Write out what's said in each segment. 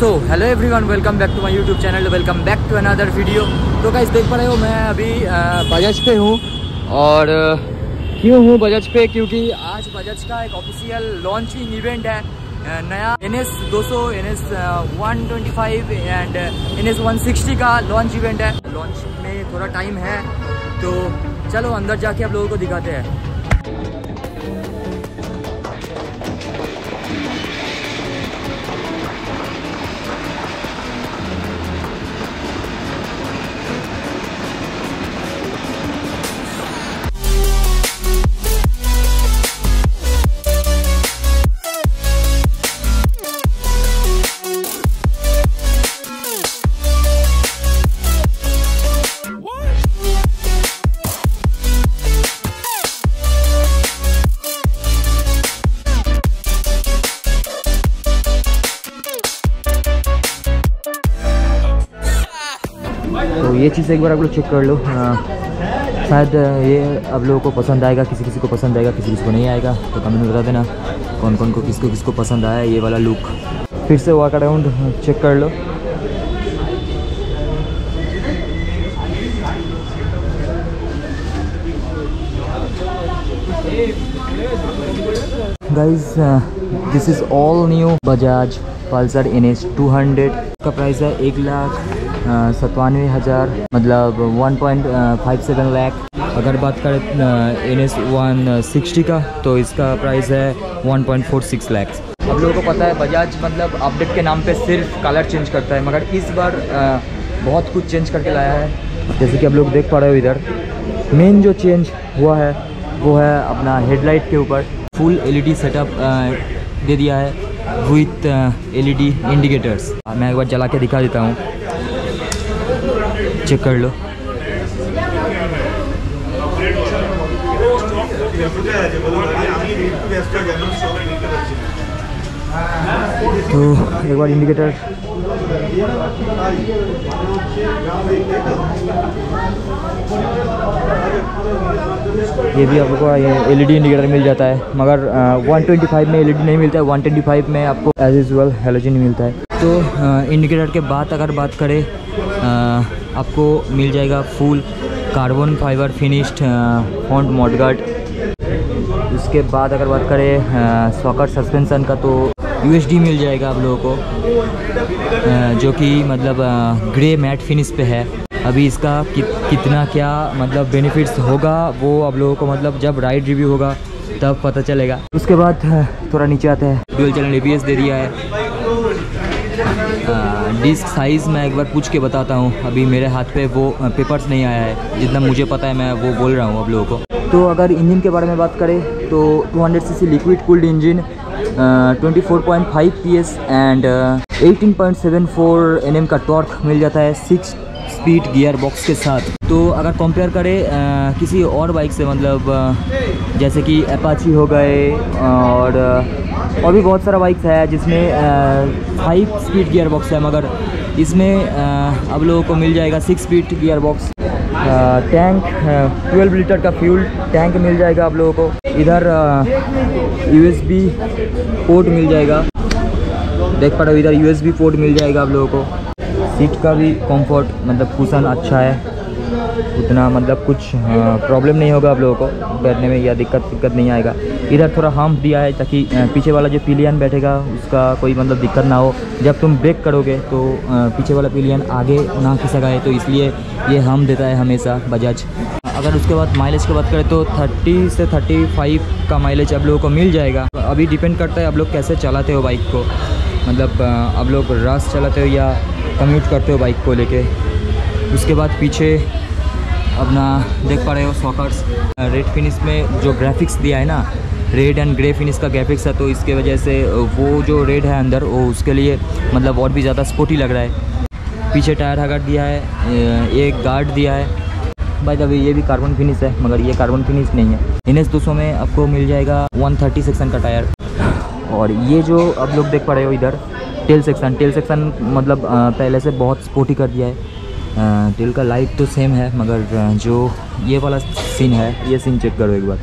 So hello everyone welcome back to my YouTube channel welcome back to another video तो guys देख पा रहे हो, मैं अभी बजाज पे हूँ और क्यों हूँ बजाज पे? क्योंकि आज बजाज का एक ऑफिशियल लॉन्चिंग इवेंट है। नया एन एस दो सौ N S one twenty five and N S one sixty का लॉन्च इवेंट है। लॉन्च में थोड़ा टाइम है तो चलो अंदर जाके आप लोगों को दिखाते हैं। ये चीज़ एक बार आप लोग चेक कर लो। हाँ, शायद ये आप लोगों को पसंद आएगा किसी किसी को पसंद आएगा किसी किसी को नहीं आएगा तो कमेंट में बता देना कौन कौन को किसको किसको पसंद आया ये वाला लुक फिर से वॉक अराउंड चेक कर लो। Guys this is all new Bajaj Pulsar N S two hundred का प्राइस है एक लाख। सत्तानवे हज़ार मतलब one point five seven lakh अगर बात करें एन एस वन सिक्सटी का तो इसका प्राइस है one point four six lakhs आप लोगों को पता है बजाज मतलब अपडेट के नाम पे सिर्फ़ कलर चेंज करता है मगर इस बार अ, बहुत कुछ चेंज करके लाया है। जैसे कि आप लोग देख पा रहे हो इधर मेन जो चेंज हुआ है वो है अपना हेडलाइट के ऊपर। फुल एलईडी सेटअप दे दिया है विथ एलईडी इंडिकेटर्स मैं एक बार जला के दिखा देता हूँ। चेक कर लो तो एक बार इंडिकेटर ये भी आपको ये एलईडी इंडिकेटर मिल जाता है मगर uh, 125 में एलईडी नहीं मिलता है 125 में आपको एज यूजल हेलोजन मिलता है। तो इंडिकेटर के बाद अगर बात करें आपको मिल जाएगा full carbon fibre finished front mudguard उसके बाद अगर बात करें सॉकर सस्पेंसन का तो USD मिल जाएगा आप लोगों को। जो कि मतलब ग्रे मैट फिनिश पे है। अभी इसका कि, कितना क्या मतलब बेनिफिट्स होगा वो आप लोगों को मतलब जब राइड रिव्यू होगा तब पता चलेगा। उसके बाद थोड़ा नीचे आते हैं। डुअल चैनल ए दे दिया है। डिस्क साइज़ मैं एक बार पूछ के बताता हूँ। अभी मेरे हाथ पे वो पेपर्स नहीं आया है। जितना मुझे पता है मैं वो बोल रहा हूँ आप लोगों को। तो अगर इंजन के बारे में बात करें तो 200 CC liquid cooled engine 24.5 PS and 18.74 NM का टॉर्क मिल जाता है सिक्स स्पीड गियर बॉक्स के साथ। तो अगर कंपेयर करें किसी और बाइक से मतलब जैसे कि अपाची हो गए, और और भी बहुत सारा बाइक्स है जिसमें फाइव स्पीड गियर बॉक्स है, मगर इसमें आप लोगों को मिल जाएगा six speed gear box tank twelve litre का फ्यूल टैंक मिल जाएगा आप लोगों को। इधर यूएसबी पोर्ट मिल जाएगा। देख पा रहे हो, इधर यूएसबी पोर्ट मिल जाएगा आप लोगों को। सीट का भी कंफर्ट मतलब कुशन अच्छा है। उतना मतलब कुछ प्रॉब्लम नहीं होगा आप लोगों को। बैठने में या दिक्कत दिक्कत नहीं आएगा। इधर थोड़ा हम्प दिया है ताकि पीछे वाला जो पिलियन बैठेगा, उसका कोई मतलब दिक्कत ना हो। जब तुम ब्रेक करोगे तो पीछे वाला पिलियन आगे ना खिसकाए तो इसलिए ये हम देता है हमेशा बजाज। अगर उसके बाद माइलेज की बात करें तो 30 से 35 का माइलेज आप लोगों को मिल जाएगा। अभी डिपेंड करता है आप लोग कैसे चलाते हो बाइक को। मतलब आप लोग रस चलाते हो या कम्यूट करते हो बाइक को लेके। उसके बाद पीछे अपना, देख पा रहे हो सॉकर्स रेड फिनिश में जो ग्राफिक्स दिया है ना रेड एंड ग्रे फिनिश का ग्राफिक्स है तो इसके वजह से वो जो रेड है अंदर, वो उसके लिए मतलब और भी ज़्यादा स्पोर्टी लग रहा है। पीछे टायर हगर दिया है एक गार्ड दिया है। भाई अभी ये भी कार्बन फिनिश है, मगर ये कार्बन फिनिश नहीं है। एन एस में आपको मिल जाएगा 130 सेक्शन का टायर। और ये जो आप लोग देख पा रहे हो इधर टेल सेक्शन टेल सेक्शन मतलब पहले से बहुत स्पोर्टी कर दिया है। टेल का लाइट तो सेम है, मगर जो ये वाला सीन है, ये सीन चेक करो एक बार।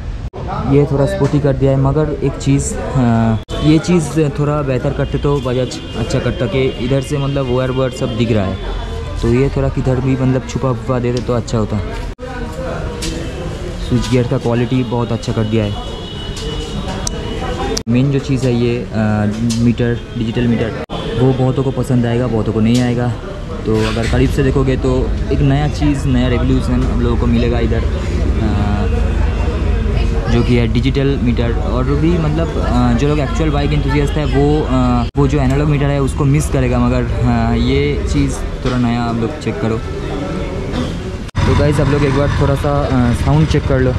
ये थोड़ा स्पोर्टी कर दिया है मगर एक चीज़ अ, ये चीज़ थोड़ा बेहतर करते तो बजाज अच्छा करता कि इधर से मतलब वायर वर्ड सब दिख रहा है। तो ये थोड़ा किधर भी मतलब छुपा हुआ देते तो अच्छा होता। स्विच गियर का क्वालिटी बहुत अच्छा कर दिया है। मेन जो चीज़ है ये आ, मीटर डिजिटल मीटर वो बहुतों को पसंद आएगा बहुतों को नहीं आएगा। तो अगर करीब से देखोगे तो एक नया चीज़ नया रेवोल्यूशन हम लोगों को मिलेगा इधर। जो कि है डिजिटल मीटर और भी मतलब जो लोग एक्चुअल बाइक इंतजियास्त है, वो वो जो एनालॉग मीटर है, उसको मिस करेगा, मगर ये चीज़ थोड़ा नया आप लोग चेक करो। तो गाइज़ आप लोग एक बार थोड़ा सा साउंड चेक कर लो।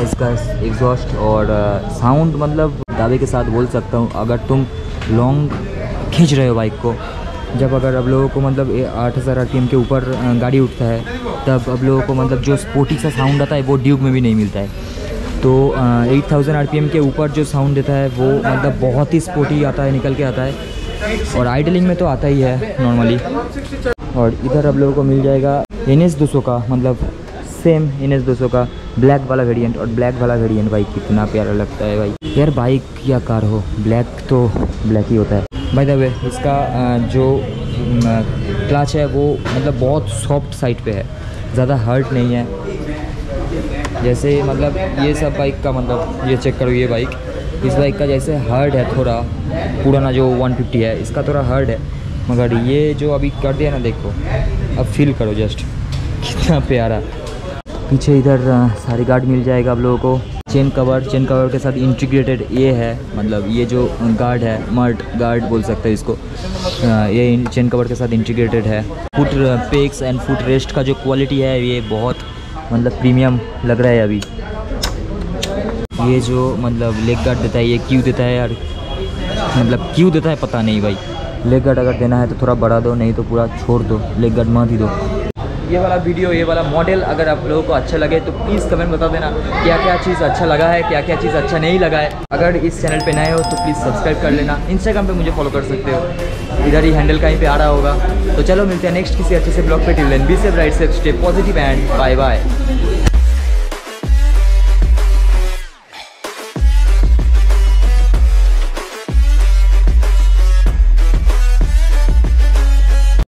इसका एग्जॉस्ट और साउंड मतलब दावे के साथ बोल सकता हूँ। अगर तुम लॉन्ग खींच रहे हो बाइक को, जब अगर अब लोगों को मतलब आठ हज़ार आर के ऊपर गाड़ी उठता है, तब अब लोगों को मतलब जो स्पोर्टी सा साउंड आता है, वो ड्यूब में भी नहीं मिलता है। तो एट थाउज़ेंड आर के ऊपर जो साउंड देता है, वो मतलब बहुत ही स्पोर्टी आता है, निकल के आता है। और आइडलिंग में तो आता ही है नॉर्मली और इधर अब लोगों को मिल जाएगा एन एस का मतलब सेम इन एस का ब्लैक वाला वेरिएंट और ब्लैक वाला वेरिएंट भाई कितना प्यारा लगता है भाई। यार बाइक या कार हो ब्लैक तो ब्लैक ही होता है। भाई द वे इसका जो क्लच है वो मतलब बहुत सॉफ्ट साइड पे है। ज़्यादा हर्ट नहीं है। जैसे मतलब ये सब बाइक का मतलब ये चेक करो ये बाइक इस बाइक का जैसे हर्ड है थोड़ा, पुराना जो 150 है, इसका थोड़ा हर्ड है। मगर ये जो अभी कर दिया ना, देखो। अब फील करो जस्ट कितना प्यारा। पीछे इधर सारी गार्ड मिल जाएगा आप लोगों को। चेन कवर चेन कवर के साथ इंटीग्रेटेड ये है मतलब ये जो गार्ड है मर्ट गार्ड बोल सकते हैं इसको। ये चेन कवर के साथ इंटीग्रेटेड है। Foot pegs and foot rest का जो क्वालिटी है, ये बहुत मतलब प्रीमियम लग रहा है अभी। ये जो मतलब लेग गार्ड देता है, ये क्यों देता है यार। मतलब क्यों देता है, पता नहीं भाई। लेग गार्ड अगर देना है तो थोड़ा बढ़ा दो, नहीं तो पूरा छोड़ दो। लेग गार्ड मत ही दो। ये वाला वीडियो ये वाला मॉडल अगर आप लोगों को अच्छा लगे तो प्लीज़ कमेंट बता देना क्या क्या चीज़ अच्छा लगा है क्या क्या चीज़ अच्छा नहीं लगा है। अगर इस चैनल पे नए हो तो प्लीज़ सब्सक्राइब कर लेना। इंस्टाग्राम पे मुझे फॉलो कर सकते हो। इधर ही हैंडल कहीं पे आ रहा होगा। तो चलो मिलते हैं नेक्स्ट किसी अच्छे से ब्लॉग पे। टिल बी से ब्राइट से stay positive and bye bye